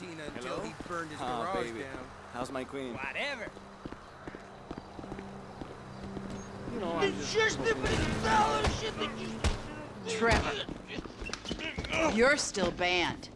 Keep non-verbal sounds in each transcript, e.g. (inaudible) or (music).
Tina until Hello? he burned his Aw, garage baby. down. How's my queen? Whatever. You know, I'm just... (laughs) Trevor. You're still banned.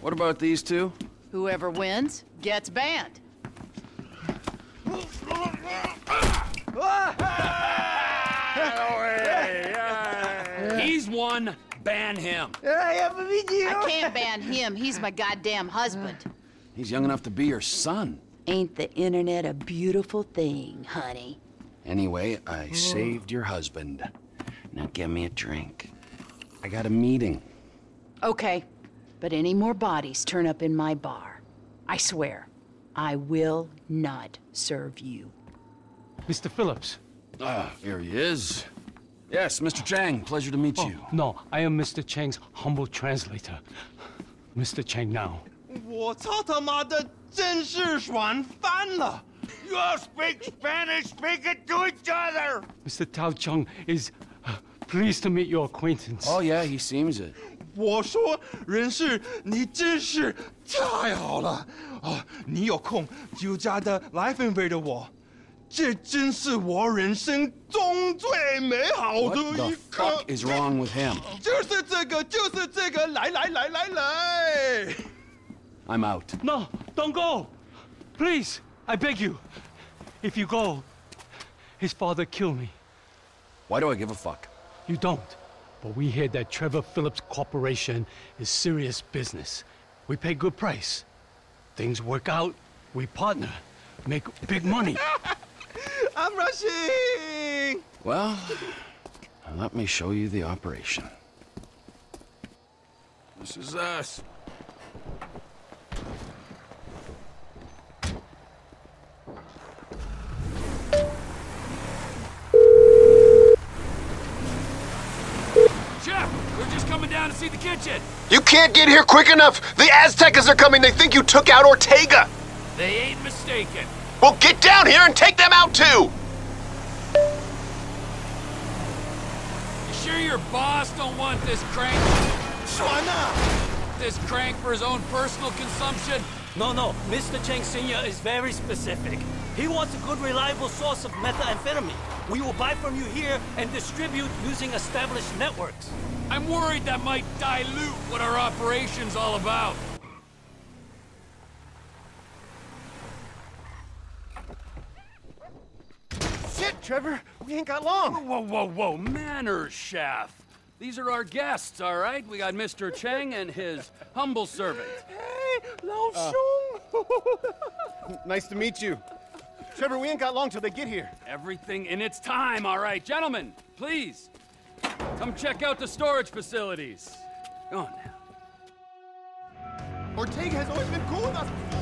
What about these two? Whoever wins gets banned. (laughs) He's one. Ban him. I have a video! You can't ban him. He's my goddamn husband. He's young enough to be your son. Ain't the internet a beautiful thing, honey? Anyway, I saved your husband. Now give me a drink. I got a meeting. Okay, but any more bodies turn up in my bar. I swear, I will not serve you. Mr. Philips. Ah, here he is. Yes, Mr. Cheng. Pleasure to meet oh, you. No, I am Mr. Cheng's humble translator. Mr. Chang now. 我操他妈的真是爽翻了！You You speak Spanish, speak it to each other. Mr. Tao Cheng is uh, pleased to meet your acquaintance. Oh yeah, he seems it. 我说人事，你真是太好了啊！你有空就加的来分配的我。这真是我人生中最美好的一刻。What the fuck is wrong with him？就是这个，就是这个，来来来来来。I'm out. No, don't go. Please, I beg you. If you go, his father kill me. Why do I give a fuck? You don't. But we hear that Trevor Philips Corporation is serious business. We pay good price. Things work out, we partner, make big money. (laughs) I'm rushing. Well, let me show you the operation. This is us. Chef, we're just coming down to see the kitchen. You can't get here quick enough! The Aztecas are coming! They think you took out Ortega! They ain't mistaken. Well, get down here and take them out too! You sure your boss don't want this crank? 爽啊！This crank for his own personal consumption? No, no. Mr. Cheng Sr. is very specific. He wants a good, reliable source of methamphetamine. We will buy from you here and distribute using established networks. I'm worried that might dilute what our operation's all about. Trevor, we ain't got long. Whoa, whoa, whoa, manners, chef. These are our guests, all right? We got Mr. Cheng and his humble servant. Hey, Lao uh, Shung. (laughs) Nice to meet you. Trevor, we ain't got long till they get here. Everything in its time, all right? Gentlemen, please, come check out the storage facilities. Go on now. Ortega has always been cool with us before.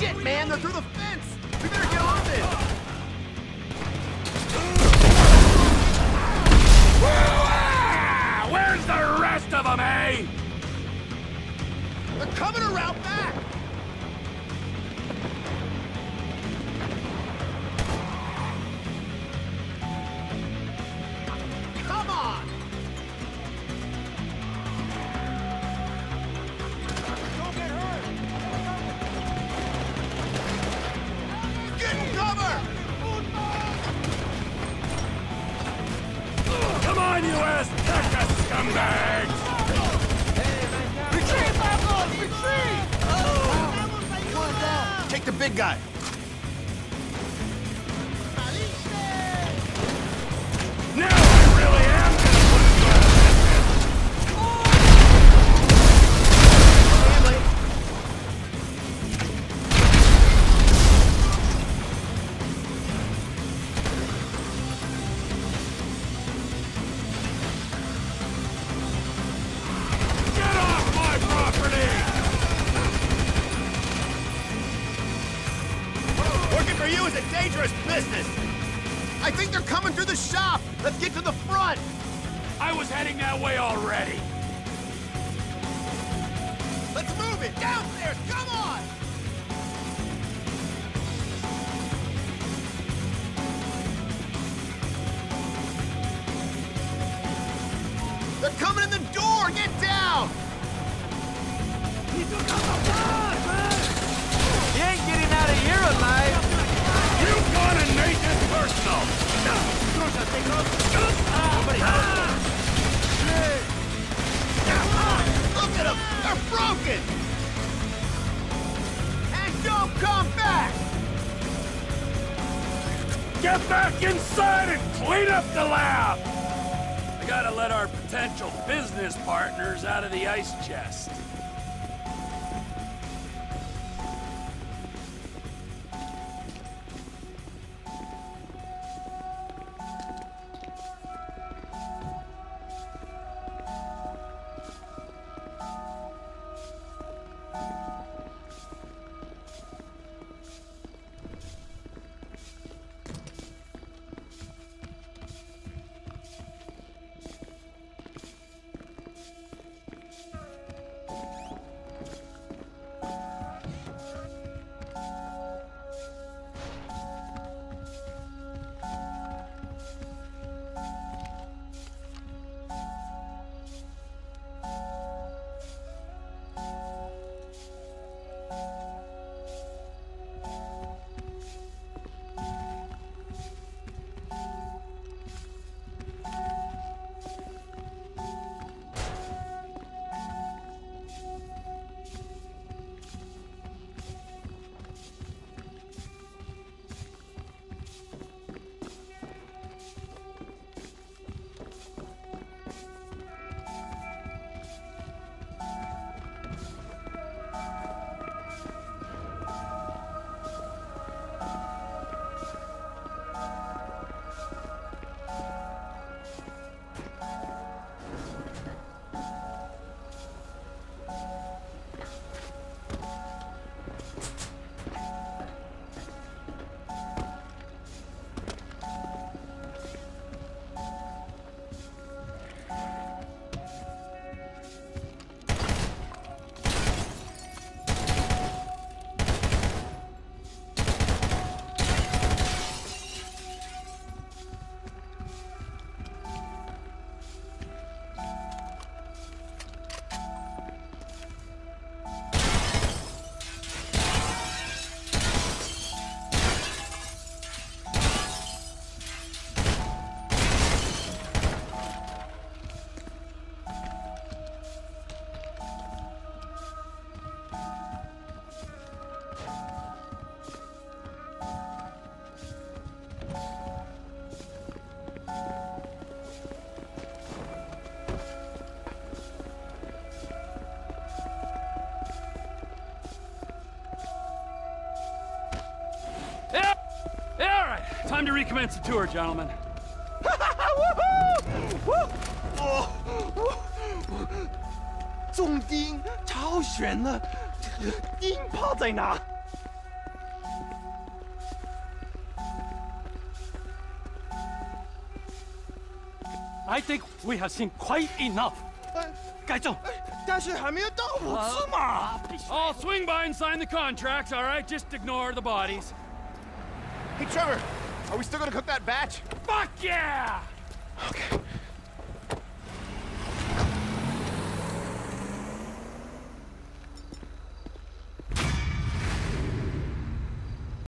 Shit, man, they're through the fence. We better get on this. Take the big guy. It! Come on! They're coming in the door! Get down! He ain't getting out of here alive. You gonna make this personal! Look at them! They're broken! And don't come back! Get back inside and clean up the lab! I gotta let our potential business partners out of the ice chest. recommence the tour, gentlemen. (laughs) 重钉超悬的，钉炮在哪？ I think we have seen quite enough. 该走。但是还没有到我次嘛。 I'll swing by and sign the contracts, all right? Just ignore the bodies. Hey Trevor, are we still gonna cook that batch? Fuck yeah! Okay.